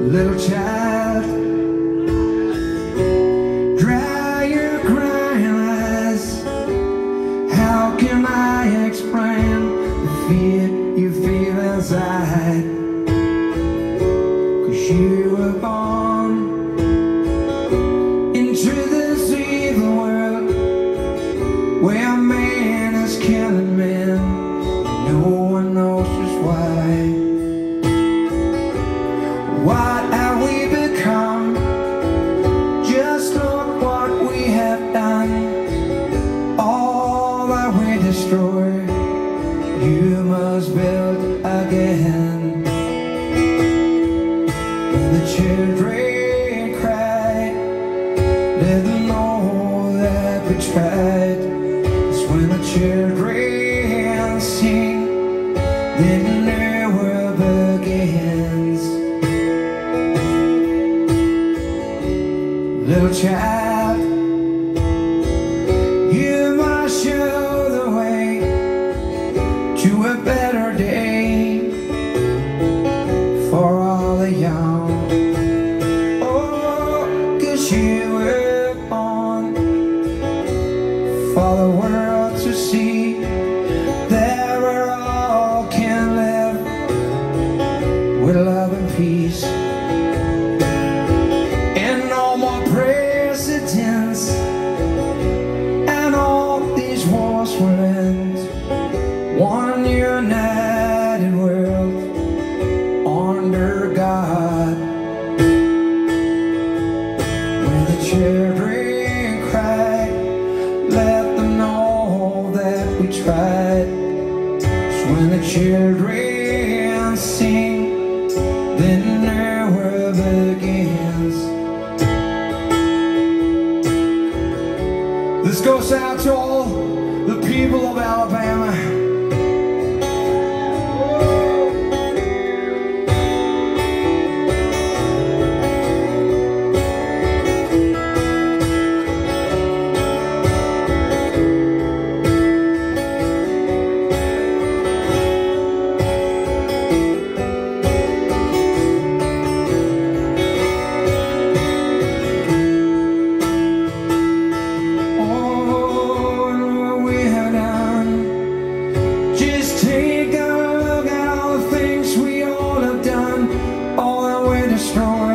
little child Dry your crying eyes. How can I explain the fear you feel inside? Cause you were born into this evil world Where It's is when the children sing. Then their world begins. Little child, you must show the way to a better day for all the young. children sing, then our world begins. This goes out to all strong.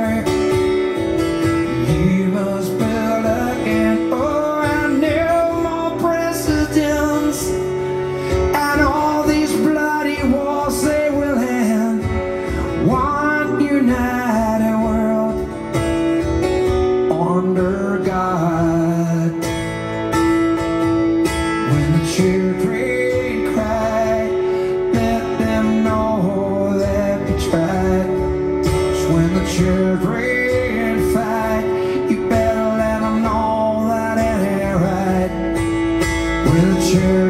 children fight. You better let them know that it ain't right. Will children.